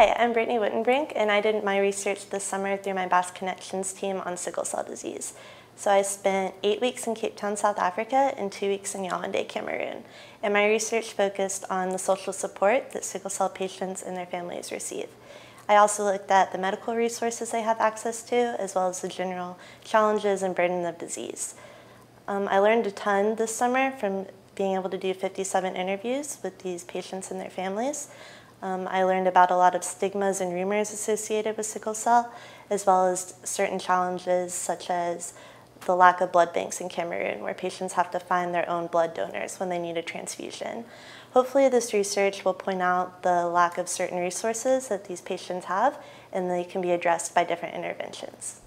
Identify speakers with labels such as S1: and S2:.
S1: Hi, I'm Brittney Wittenbrink, and I did my research this summer through my Bass Connections team on sickle cell disease. So I spent eight weeks in Cape Town, South Africa, and two weeks in Yaoundé, Cameroon. And my research focused on the social support that sickle cell patients and their families receive. I also looked at the medical resources they have access to, as well as the general challenges and burden of disease. Um, I learned a ton this summer from being able to do 57 interviews with these patients and their families. Um, I learned about a lot of stigmas and rumors associated with sickle cell, as well as certain challenges such as the lack of blood banks in Cameroon, where patients have to find their own blood donors when they need a transfusion. Hopefully this research will point out the lack of certain resources that these patients have, and they can be addressed by different interventions.